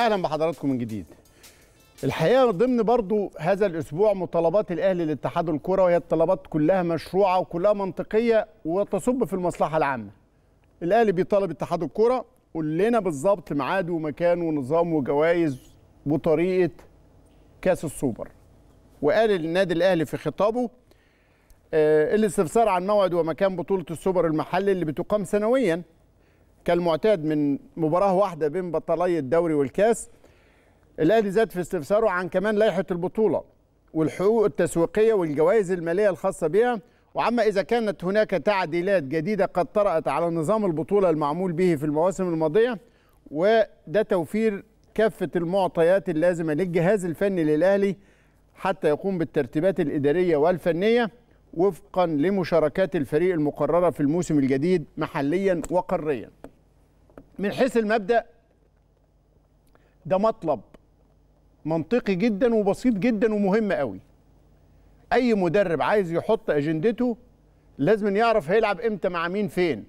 أهلا بحضراتكم من جديد. الحقيقة ضمن برضو هذا الأسبوع مطالبات الأهلي لاتحاد الكره وهي الطلبات كلها مشروعة وكلها منطقية وتصب في المصلحة العامة. الأهلي بيطالب اتحاد الكره قول لنا بالظبط ميعاد ومكان ونظام وجوائز وطريقة كأس السوبر. وقال النادي الأهلي في خطابه آه، الاستفسار عن موعد ومكان بطولة السوبر المحلي اللي بتقام سنويا. كالمعتاد من مباراة واحدة بين بطلي الدوري والكاس الأهلي زاد في استفساره عن كمان لائحة البطولة والحقوق التسويقية والجوائز المالية الخاصة بها وعما إذا كانت هناك تعديلات جديدة قد طرأت على نظام البطولة المعمول به في المواسم الماضية وده توفير كافة المعطيات اللازمة للجهاز الفني للأهلي حتى يقوم بالترتيبات الإدارية والفنية وفقا لمشاركات الفريق المقررة في الموسم الجديد محليا وقاريا. من حيث المبدأ ده مطلب منطقي جدا وبسيط جدا ومهم قوي. أي مدرب عايز يحط أجندته لازم يعرف هيلعب إمتى مع مين فين.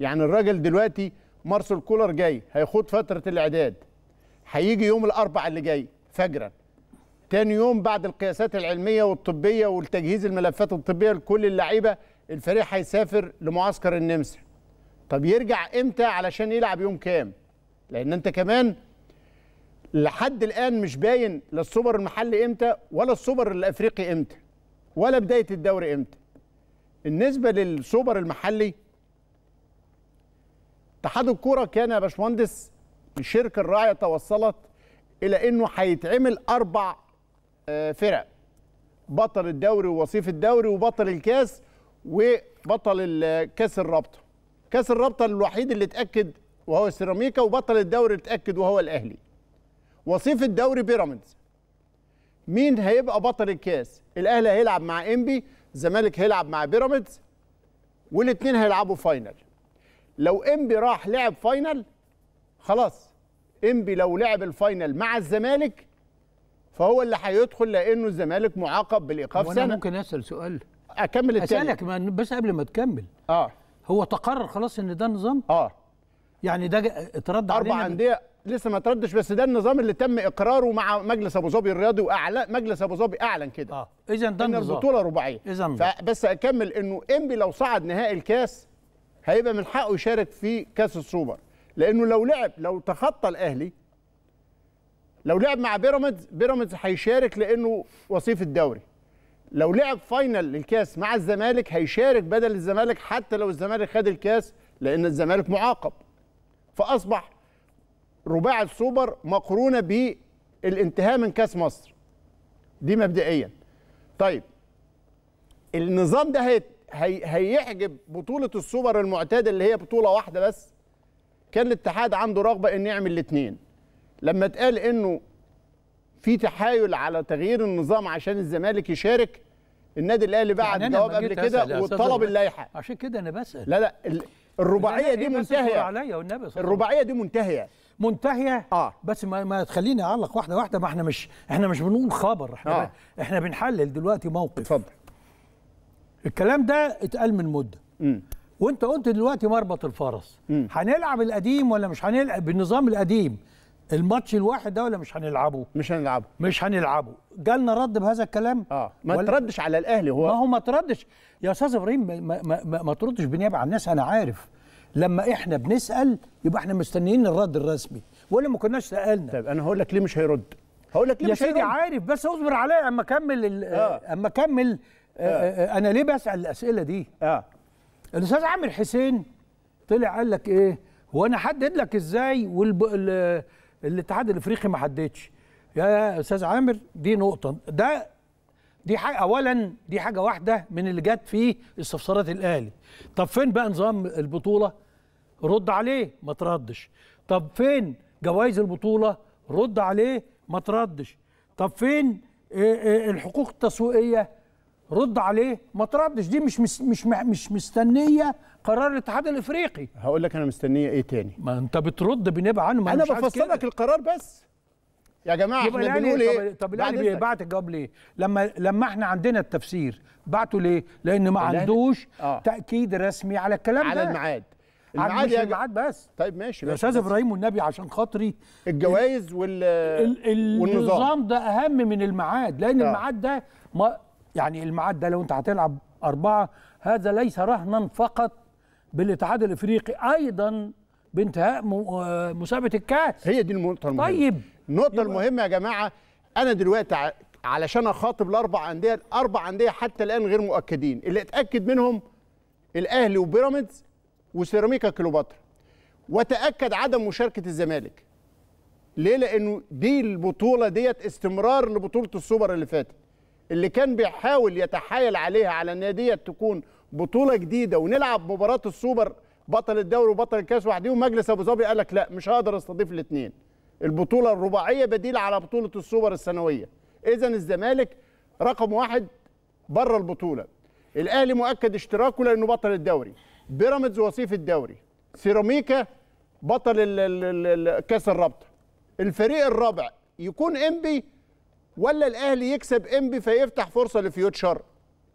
يعني الراجل دلوقتي مارسيل كولر جاي هيخوض فترة الإعداد. هيجي يوم الاربع اللي جاي فجرا. تاني يوم بعد القياسات العلمية والطبية والتجهيز الملفات الطبية لكل اللعيبة الفريق هيسافر لمعسكر النمسا طب يرجع إمتى علشان يلعب يوم كام؟ لأن أنت كمان لحد الآن مش باين لا السوبر المحلي إمتى ولا السوبر الأفريقي إمتى ولا بداية الدوري إمتى. بالنسبة للسوبر المحلي اتحاد الكورة كان يا باشمهندس الشركة الراعيه توصلت إلى إنه هيتعمل أربع آه، فرق بطل الدوري ووصيف الدوري وبطل الكاس وبطل كاس الرابطة. كأس الرابطة الوحيد اللي اتأكد وهو السيراميكا وبطل الدوري اتأكد وهو الأهلي. وصيف الدوري بيراميدز. مين هيبقى بطل الكاس؟ الأهلي هيلعب مع إنبي الزمالك هيلعب مع بيراميدز والاثنين هيلعبوا final. لو إنبي راح لعب فاينل خلاص. إنبي لو لعب الفاينل مع الزمالك فهو اللي هيدخل لأنه الزمالك معاقب بالإيقاف سنة. ممكن أسأل سؤال؟ أكمل التاني. أسألك ما- بس قبل ما تكمل. آه. هو تقرر خلاص إن ده نظام؟ آه. يعني ده اترد أربع أندية لسه ما تردش بس ده النظام اللي تم إقراره مع مجلس أبو ظبي الرياضي واعلن مجلس أبو ظبي أعلن كده. آه. اذا ده النظام. البطولة رباعية. نظام. فبس أكمل إنه إنبي لو صعد نهائي الكاس هيبقى من حقه يشارك في كاس السوبر. لأنه لو لعب لو تخطى الأهلي لو لعب مع بيراميدز بيراميدز هيشارك لأنه وصيف الدوري. لو لعب final للكاس مع الزمالك هيشارك بدل الزمالك حتى لو الزمالك خد الكاس لأن الزمالك معاقب. فأصبح رباع السوبر مقرونة بالانتهاء من كاس مصر. دي مبدئيا. طيب النظام ده هي هي هيحجب بطولة السوبر المعتاده اللي هي بطولة واحدة بس. كان الاتحاد عنده رغبة إنه يعمل الاثنين لما اتقال إنه في تحايل على تغيير النظام عشان الزمالك يشارك النادي الأهلي بعت يعني جواب قبل كده وطلب اللائحة. عشان كده أنا بسأل. لا لا ال- الرباعية دي منتهية. عليا والنبي الرباعية دي منتهية. منتهية؟ آه. بس ما, ما تخليني أعلق واحدة واحدة ما إحنا مش إحنا مش بنقول خبر إحنا آه. إحنا بنحلل دلوقتي موقف. اتفضل. الكلام ده اتقال من مدة. مم. وأنت قلت دلوقتي مربط الفرس. هنلعب القديم ولا مش هنلعب؟ بالنظام القديم. الماتش الواحد ده ولا مش هنلعبه؟ مش هنلعبه. مش هنلعبه. جالنا رد بهذا الكلام؟ آه. ما تردش على الأهلي ما هو هو ما تردش. يا أستاذ إبراهيم ما, ما, ما, ما تردش بنيابة عن الناس أنا عارف. لما إحنا بنسأل يبقى إحنا مستنيين الرد الرسمي. ولا ما كناش سألنا. طيب أنا هقول لك ليه مش هيرد. هقول لك ليه يا مش سيدي هيرد. عارف بس اصبر عليا. أما أكمل ال- آه. أما أكمل آه. آه. أنا ليه بسأل الأسئلة دي؟ آه. الأستاذ عامر حسين طلع قال لك إيه؟ هو أنا أحدد لك إزاي والب... ال... الاتحاد الإفريقي ما حددش. يا أستاذ عامر دي نقطة. ده دي حاجة اولا دي حاجة واحدة من اللي جت في استفسارات الأهلي. طب فين بقى نظام البطولة؟ رد عليه ما تردش. طب فين جوائز البطولة؟ رد عليه ما تردش. طب فين آه، آه، الحقوق التسويقية؟ رد عليه ما تردش. دي مش مش مش, مش مستنية قرار الاتحاد الإفريقي. هقول لك أنا مستنية إيه تاني. ما أنت بترد بنبع عنه. ما أنا بفصل كده. لك القرار بس. يا جماعة إحنا بنقول إيه؟ طب, الأهلي إذنك. بعت الجواب ليه؟ لما لما إحنا عندنا التفسير بعته ليه؟ لأن ما عندوش آه. تأكيد رسمي على الكلام على ده. الميعاد. الميعاد يا الميعاد بس. طيب ماشي يا أستاذ إبراهيم والنبي عشان خاطري الجوائز وال ال- والنظام. النظام ده أهم من الميعاد. لأن آه. الميعاد ده ما يعني الميعاد ده لو انت هتلعب أربعة هذا ليس رهنا فقط بالاتحاد الإفريقي أيضا بانتهاء آه، مسابقة الكاس. هي دي النقطة المهمة. طيب. النقطة المهمة يا جماعة أنا دلوقتي علشان أخاطب الأربع أندية الاربع أندية حتى الآن غير مؤكدين. اللي اتأكد منهم الأهلي وبيراميدز وسيراميكا كليوباترا. وتاكد عدم مشاركة الزمالك. ليه؟ لأنه دي البطولة ديت استمرار لبطولة السوبر اللي فاتت. اللي كان بيحاول يتحايل عليها على ان ديت تكون بطولة جديدة ونلعب مباراة السوبر بطل الدوري وبطل الكاس وحديهم مجلس أبو ظبي قال لك لا مش هقدر أستضيف الاثنين البطولة الرباعية بديل على بطولة السوبر السنوية. اذا الزمالك رقم واحد بره البطولة. الأهلي مؤكد اشتراكه لأنه بطل الدوري. بيراميدز وصيف الدوري. سيراميكا بطل كأس الرابطة. الفريق الرابع يكون إنبي ولا الأهلي يكسب إنبي فيفتح فرصة لفيوتشر؟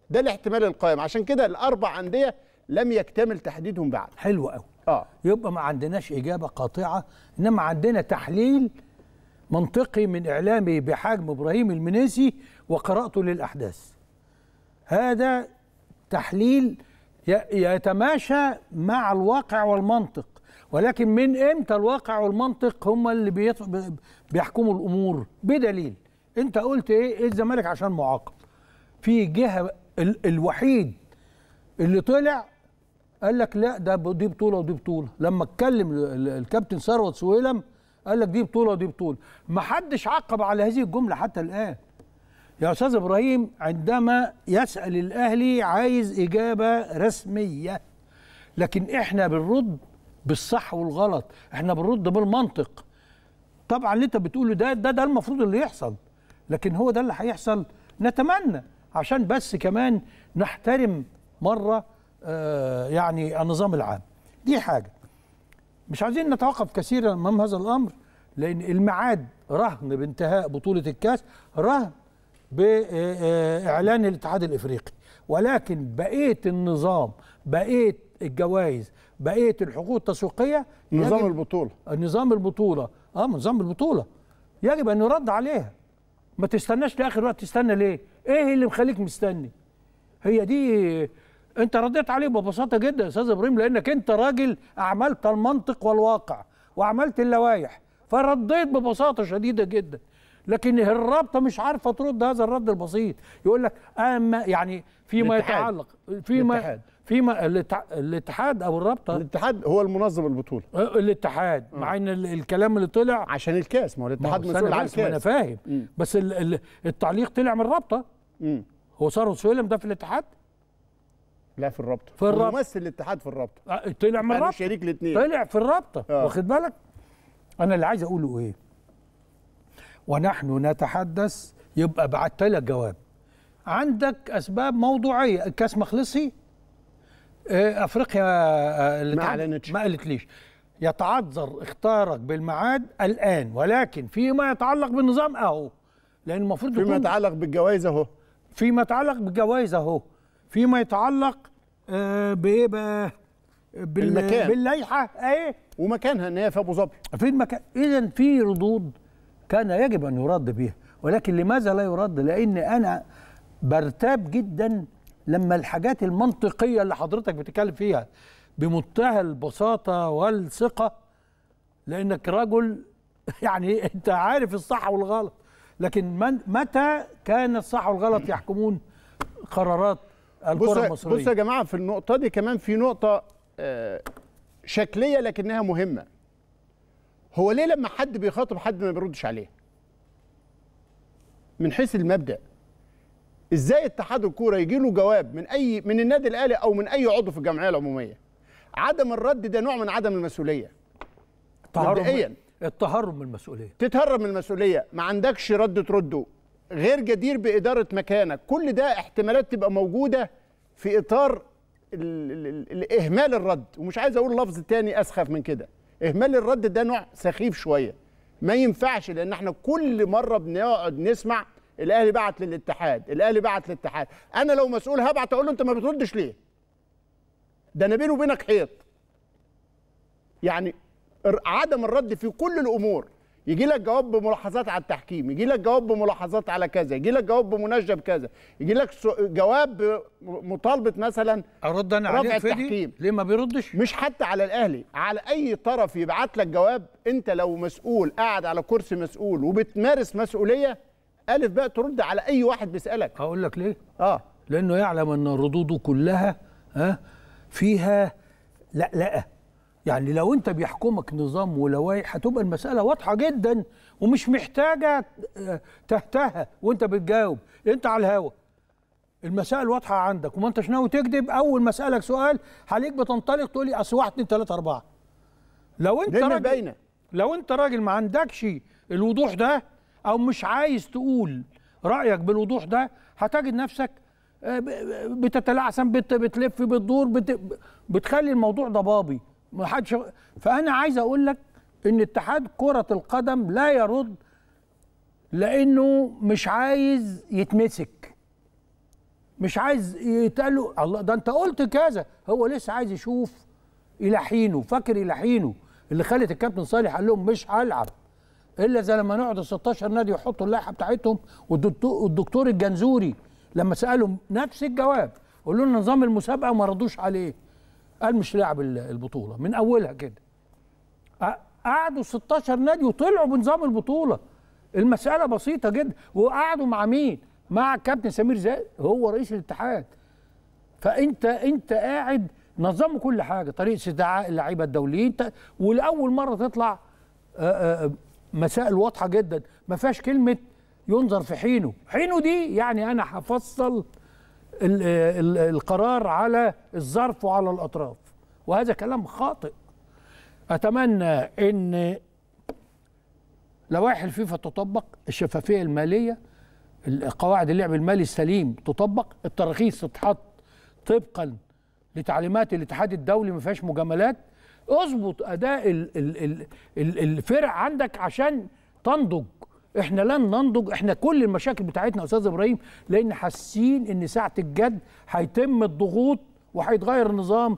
ده الاحتمال القائم. عشان كده الأربع أندية لم يكتمل تحديدهم بعد. حلو قوي. آه. يبقى ما عندناش إجابة قاطعة إنما عندنا تحليل منطقي من اعلامي بحجم إبراهيم المنيسي وقراءته للأحداث. هذا تحليل يتماشى مع الواقع والمنطق. ولكن من إمتى الواقع والمنطق هم اللي بيحكموا الأمور؟ بدليل. انت قلت إيه؟ إيه الزمالك عشان معاقب. في جهة ال- الوحيد اللي طلع قال لك لا ده دي بطولة ودي بطولة. لما اتكلم ال- ال- الكابتن ثروت سويلم قال لك دي بطولة ودي بطولة. ما حدش عقب على هذه الجملة حتى الآن. يا أستاذ إبراهيم عندما يسأل الأهلي عايز إجابة رسمية لكن إحنا بنرد بالصح والغلط. إحنا بنرد بالمنطق. طبعا اللي أنت بتقوله ده ده ده المفروض اللي يحصل. لكن هو ده اللي هيحصل. نتمنى عشان بس كمان نحترم مرة آه يعني النظام العام. دي حاجة. مش عايزين نتوقف كثيرا أمام هذا الأمر لأن الميعاد رهن بانتهاء بطولة الكأس رهن بإعلان الاتحاد الإفريقي. ولكن بقية النظام بقية الجوائز بقية الحقوق التسويقية نظام البطولة. نظام البطولة. آه نظام البطولة. يجب أن يرد عليها. ما تستناش لآخر وقت تستنى ليه؟ إيه اللي مخليك مستني؟ هي دي أنت رديت عليه ببساطة جدا يا أستاذ إبراهيم لأنك أنت راجل أعملت المنطق والواقع وعملت اللوائح فرديت ببساطة شديدة جدا. لكن الرابطة مش عارفة ترد هذا الرد البسيط. يقول لك اما يعني فيما الاتحاد. يتعلق فيما الاتحاد. فيما الاتحاد أو الرابطة. الاتحاد هو المنظم البطولة. آه، الاتحاد. مع إن ال- الكلام اللي طلع عشان الكاس. ما هو الاتحاد مسؤول عن بس، ما أنا الكاس. فاهم. بس ال ال التعليق طلع من الرابطة. هو ثروت سويلم ده في الاتحاد؟ لا في الرابطة. في الرابطة. ممثل الاتحاد في الرابطة. آه، طلع من أنا الرابطة. شريك الاثنين طلع في الرابطة. آه. واخد بالك؟ أنا اللي عايز أقوله إيه؟ ونحن نتحدث يبقى بعت لك جواب. عندك أسباب موضوعية. الكاس ما خلصش آه، أفريقيا آه، ما أعلنتش. ما قالتليش. يتعذر اختارك بالميعاد الآن ولكن فيما يتعلق بالنظام أهو لأن المفروض فيما يتعلق بالجوائز أهو. فيما يتعلق بالجوائز أهو. فيما يتعلق بايه بقى بال- المكان. باللائحة إيه؟ ومكانها ان هي في أبو ظبي. في المكان. اذا في ردود كان يجب أن يرد بها ولكن لماذا لا يرد؟ لأن أنا برتاب جدا لما الحاجات المنطقية اللي حضرتك بتتكلم فيها بمنتهى البساطة والثقة لأنك رجل يعني أنت عارف الصح والغلط لكن من متى كان الصح والغلط يحكمون قرارات بص الكرة بص المصرية؟ يا جماعة في النقطة دي كمان في نقطة آه، شكلية لكنها مهمة. هو ليه لما حد بيخاطب حد ما بيردش عليه؟ من حيث المبدأ. إزاي اتحاد الكورة يجي له جواب من أي من النادي الأهلي أو من أي عضو في الجمعية العمومية؟ عدم الرد ده نوع من عدم المسؤولية. مبدئياً. التهرب من المسؤولية. تتهرب من المسؤولية. ما عندكش رد ترده. غير جدير بإدارة مكانك. كل ده احتمالات تبقى موجودة في إطار ال ال ال الاهمال الرد. ومش عايز أقول لفظ تاني أسخف من كده. اهمال الرد ده نوع سخيف شوية. ما ينفعش لأن إحنا كل مرة بنقعد نسمع الأهلي بعت للاتحاد الأهلي بعت للاتحاد. أنا لو مسؤول هبعت أقول له أنت ما بتردش ليه؟ ده أنا بيني وبينك حيط. يعني عدم الرد في كل الأمور. يجي لك جواب بملاحظات على التحكيم يجي لك جواب بملاحظات على كذا يجي لك جواب بمناجة بكذا يجي لك جواب بمطالبه مثلا أرد أنا رفع عليك التحكيم. ليه ما بيردش؟ مش حتى على الأهلي على أي طرف يبعت لك جواب أنت لو مسؤول قاعد على كرسي مسؤول وبتمارس مسؤولية ألف بقى ترد على أي واحد بيسألك. هقول لك ليه؟ آه. لأنه يعلم أن ردوده كلها ها فيها لا لا. يعني لو انت بيحكمك نظام ولوائح هتبقى المسألة واضحة جدا ومش محتاجة آه، تهتها وانت بتجاوب. انت على الهوا. المسائل واضحة عندك. وما انتش ناوي تكذب أول ما أسألك سؤال عليك بتنطلق تقول لي اصل واحد اتنين تلاتة أربعة. لو انت راجل باينة. لو انت راجل ما عندكش الوضوح ده أو مش عايز تقول رأيك بالوضوح ده هتجد نفسك آه، بتتلعثم بت بتلف بتدور بت بتخلي الموضوع ضبابي. ما حدش فأنا عايز أقول لك إن اتحاد كرة القدم لا يرد لأنه مش عايز يتمسك. مش عايز يتقال له الله ده أنت قلت كذا. هو لسه عايز يشوف إلى حينه فاكر إلى حينه اللي خلت الكابتن صالح قال لهم مش هلعب إلا زي لما نقعد ال 16 نادي يحطوا اللائحة بتاعتهم والدكتور الجنزوري لما سألهم نفس الجواب قالوا لنا نظام المسابقة ما ردوش عليه. قال مش لاعب ال- البطولة من أولها كده. قعدوا 16 نادي وطلعوا بنظام البطولة. المسألة بسيطة جدا. وقعدوا مع مين؟ مع كابتن سمير زاهد هو رئيس الاتحاد. فانت أنت قاعد نظموا كل حاجة. طريقة استدعاء اللعيبة الدوليين. ولأول مرة تطلع مسائل واضحة جدا. ما فيهاش كلمة ينظر في حينه. حينه دي يعني أنا هفصل القرار على الظرف وعلى الأطراف. وهذا كلام خاطئ. أتمنى إن لوائح الفيفا تطبق الشفافية المالية قواعد اللعب المالي السليم تطبق التراخيص تتحط طبقا لتعليمات الاتحاد الدولي ما فيهاش مجاملات. اظبط أداء ال ال ال ال الفرق عندك عشان تنضج. إحنا لن ننضج إحنا كل المشاكل بتاعتنا أستاذ إبراهيم لأن حاسين إن ساعة الجد هيتم الضغوط وهيتغير النظام